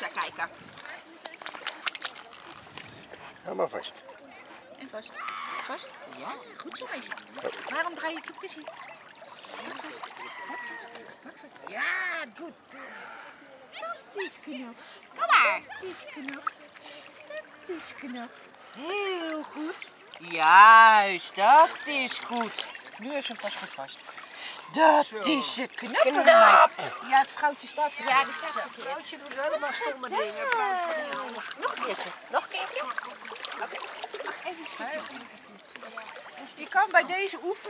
naar kijken. Helemaal vast. En vast. Vast? Ja, goed zo meisje. Waarom draai je toekjes niet? Hak vast. Hak vast. Hak vast. Ja, goed. Dat is knap. Kom maar. Dat is knap. Dat is knap. Heel goed. Juist, dat is goed. Nu is hem pas goed vast. Dat is een knap. knap. Het vrouwtje staat Ja, die staat verkeerd. Vrouwtje doet helemaal stomme dingen. Nog een keertje. Nog een keertje. Oké. Even. Je kan bij deze oefening.